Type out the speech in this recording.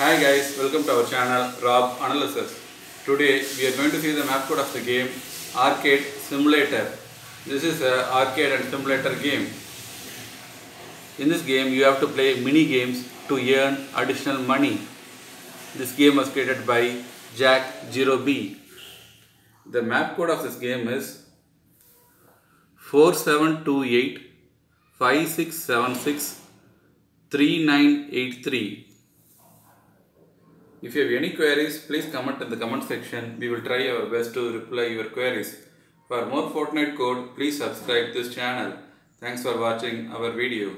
Hi guys, welcome to our channel Rob Analysis. Today we are going to see the map code of the game Arcade Simulator. This is a arcade and simulator game. In this game you have to play mini games to earn additional money. This game was created by Jack 0B. The map code of this game is 4728 5676 3983. If you have any queries, please comment in the comment section. We will try our best to reply your queries. For more Fortnite code, please subscribe this channel. Thanks for watching our video.